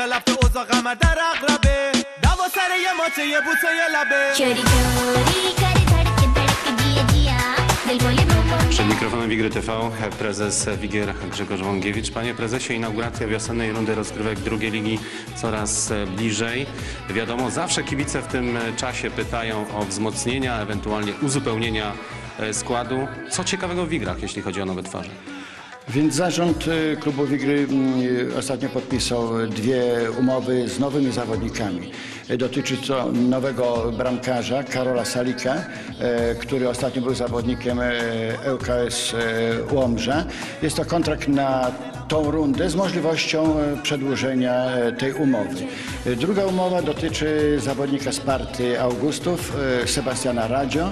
شلفت در اقربه یه ماچه یه بوسه یه لبه چوری چوری کاری دل Przed mikrofonem Wigry TV prezes Wigier Grzegorz Wągiewicz. Panie prezesie, inauguracja wiosennej rundy rozgrywek drugiej ligi coraz e, bliżej. Wiadomo, zawsze kibice w tym e, czasie pytają o wzmocnienia, ewentualnie uzupełnienia e, składu. Co ciekawego w Wigrach, jeśli chodzi o nowe twarze? Więc zarząd y, klubu Wigry mm, ostatnio podpisał dwie umowy z nowymi zawodnikami. Y, Dotyczy to nowego bramkarza Karola Salika, y, który ostatnio był zawodnikiem y, ŁKS y, Łomża. Jest to kontrakt na tą rundę z możliwością y, przedłużenia y, tej umowy. Y, Druga umowa dotyczy zawodnika Sparty Augustów, y, Sebastiana Radzio.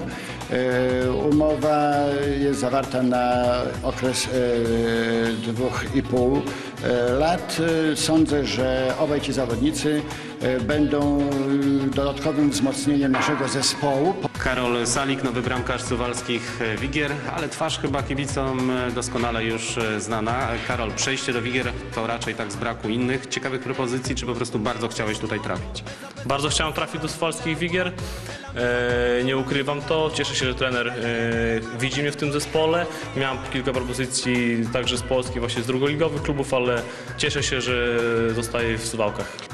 E, Umowa jest zawarta na okres e, dwóch i pół lat. E, Sądzę, że obaj ci zawodnicy e, będą e, dodatkowym wzmocnieniem naszego zespołu. Karol Salik, nowy bramkarz suwalskich e, Wigier, ale twarz chyba kibicom e, doskonale już e, znana. E, Karol, przejście do Wigier to raczej tak z braku innych ciekawych propozycji, czy po prostu bardzo chciałeś tutaj trafić? Bardzo chciałem trafić do Suwalskich Wigier. E, nie ukrywam to. Cieszę się, że trener e, widzi mnie w tym zespole. Miałem kilka propozycji także z Polski, właśnie z drugoligowych klubów, ale cieszę się, że zostaję w Suwałkach.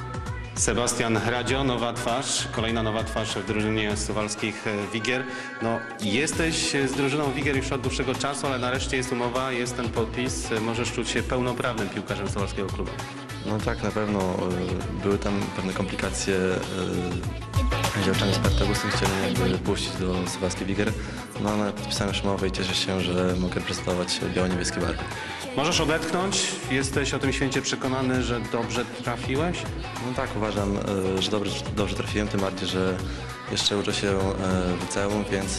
Sebastian Radzio, nowa twarz, kolejna nowa twarz w drużynie suwalskich e, Wigier. No, jesteś e, z drużyną Wigier już od dłuższego czasu, ale nareszcie jest umowa, jest ten podpis. E, Możesz czuć się pełnoprawnym piłkarzem suwalskiego klubu. No tak, na pewno były tam pewne komplikacje. Działczanie z Spartagusem chcieli jakby puścić do Słowackiej Wiger, no ale podpisałem umowę i cieszę się, że mogę prezentować biało-niebieskie barwy. Możesz odetchnąć? Jesteś o tym święcie przekonany, że dobrze trafiłeś? No tak, uważam, y, że dobrze, dobrze trafiłem, tym bardziej, że jeszcze uczę się y, w liceum, więc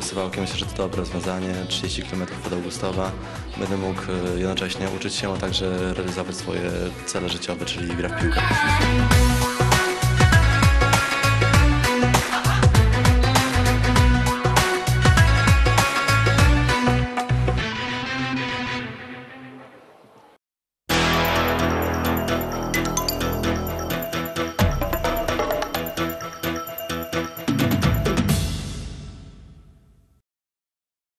z Suwałkiem myślę, że to dobre rozwiązanie. 30 km od Augustowa. Będę mógł jednocześnie uczyć się, a także realizować swoje cele życiowe, czyli gra w piłkę.